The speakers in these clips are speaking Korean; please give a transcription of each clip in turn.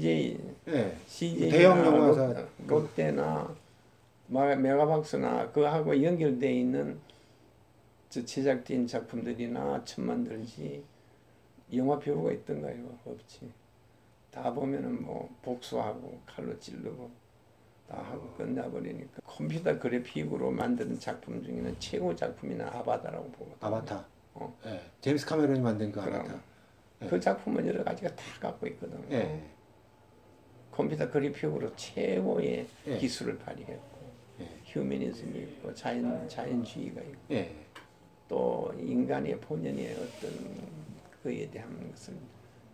CJ 예. CJ 대형 영화사. 롯데나 마- 메가박스나 그하고 연결돼 있는 저 제작된 작품들이나 천만 들지 영화 배우가 있던가요? 없지. 다 보면은 뭐 복수하고 칼로 찌르고 다 하고 끝나버리니까 컴퓨터 그래픽으로 만드는 작품 중에는 최고 작품이나 아바타라고 보거든. 아바타. 어. 예. 제임스 카메론이 만든 그. 아바타. 예. 그 작품은 여러 가지가 다 갖고 있거든. 예. 컴퓨터 그래픽으로 최고의 예. 기술을 발휘했고 예. 휴머니즘이 있고 자연 자연주의가 있고 예. 또 인간의 본연의 어떤 그에 대한 것을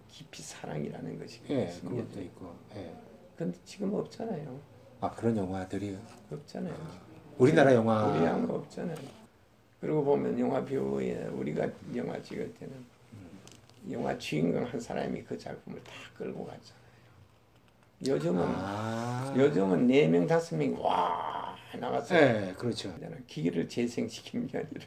깊이 사랑이라는 것이 예. 그것도 있고. 예. 근데 지금 없잖아요. 아 그런 영화들이 없잖아요. 우리나라 영화. 우리 한거 없잖아요. 그리고 보면 영화 배우에 우리가 영화 찍을 때는 영화 주인공 한 사람이 그 작품을 다 끌고 갔잖아요. 요즘은 아. 요즘은 네 명 다섯 명이 와 나가서 예. 그렇죠. 기계를 재생시키는 게 아니라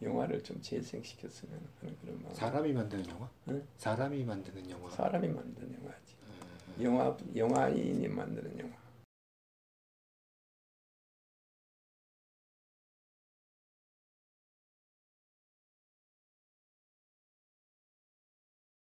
영화를 좀 재생시켰으면 하는 그런 마음. 사람이 만드는 영화? 응? 사람이 만드는 영화. 사람이 만든 영화지. 영화 영화인이 만드는 영화.